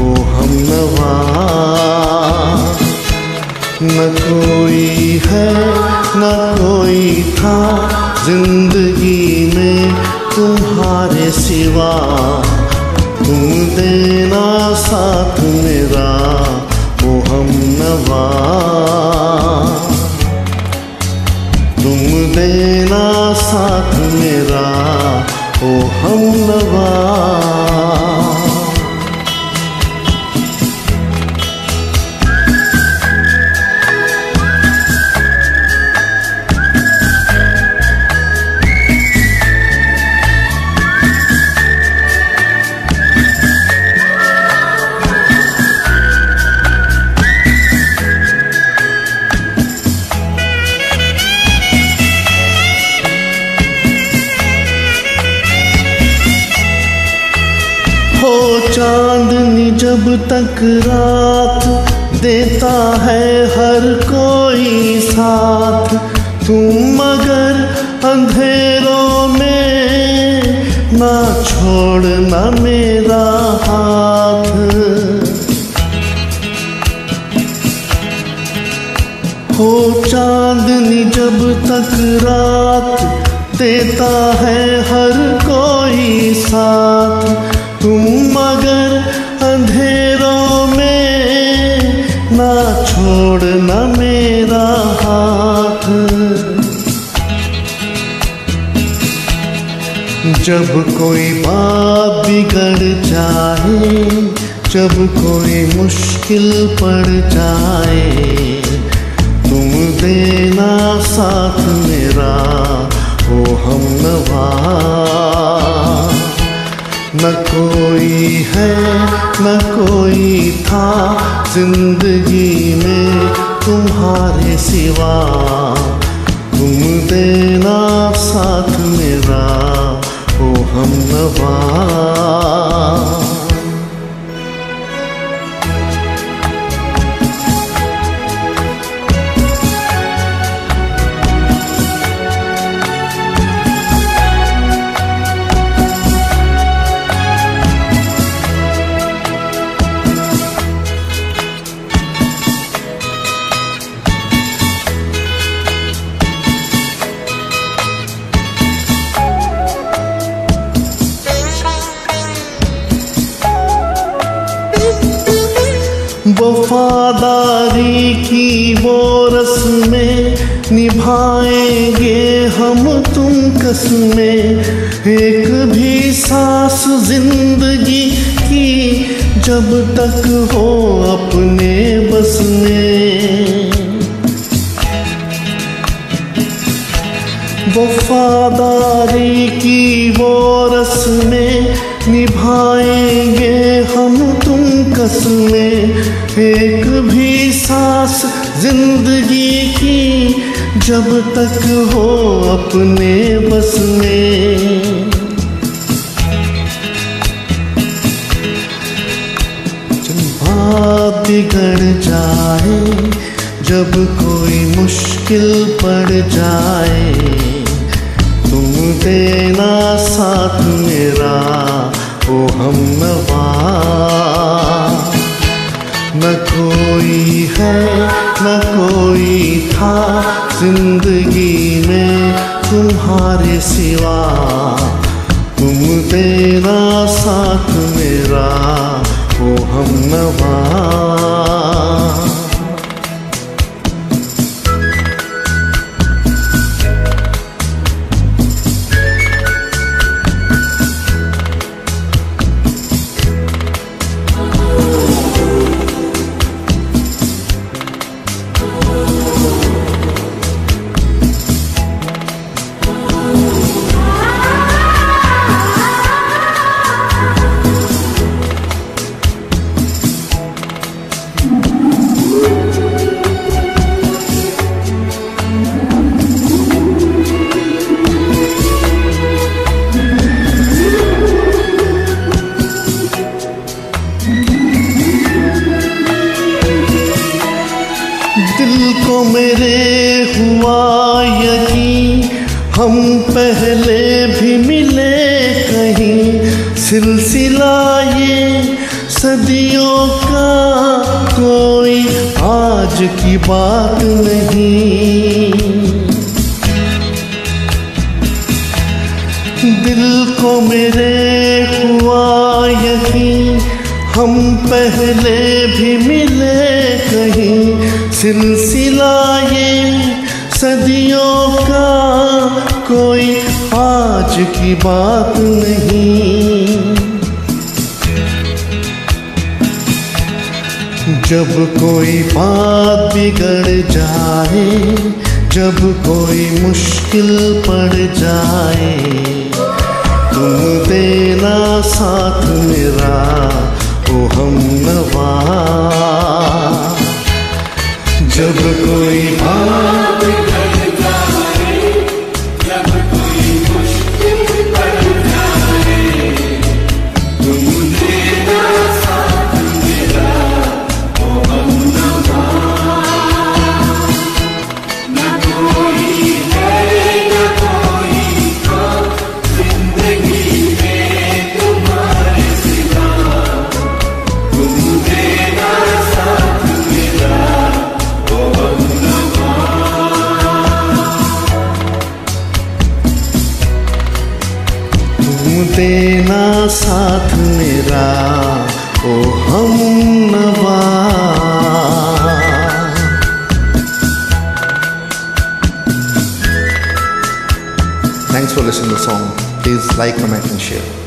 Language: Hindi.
ओ हम नवा। न कोई है, न कोई था ज़िंदगी में तुम्हारे सिवा। तुम देना साथ मेरा ओ हम नवा। तुम देना साथ मेरा ओ हम नवा। जब तक रात देता है हर कोई साथ, तुम मगर अंधेरों में ना छोड़ना मेरा हाथ। हो चांदनी जब तक रात देता है हर कोई साथ, तुम मगर छोड़ना मेरा हाथ। जब कोई बात बिगड़ जाए, जब कोई मुश्किल पड़ जाए, तुम देना साथ मेरा ओ हम नवा न कोई है, न कोई था ज़िंदगी में तुम्हारे सिवा। तुम देना साथ मेरा, ओ हम नवा। वफादारी की वो रस्में निभाएँगे हम तुम कसमें। एक भी सांस ज़िंदगी की जब तक हो अपने बस में। वफादारी की वो रस्में निभाएँगे हम तुम कसमें। एक भी सांस ज़िंदगी की जब तक हो अपने बस में। बात बिगड़ जाए, जब कोई मुश्किल पड़ जाए, तुम देना साथ मेरा, ओ हम नवा न कोई है, न कोई था ज़िंदगी में तुम्हारे सिवा। तुम तेरा साथ मेरा, वो हम नवा हम पहले भी मिले कहीं सिलसिला ये सदियों का कोई आज की बात नहीं। दिल को मेरे हुआ यकीन हम पहले भी मिले कहीं सिलसिला ये सदियों का कोई आज की बात नहीं। जब कोई बात बिगड़ जाए, जब कोई मुश्किल पड़ जाए, तुम देना साथ मेरा तुम देना साथ मेरा ओ हम नवा Thanks for listening to the song. Please like, comment, and share.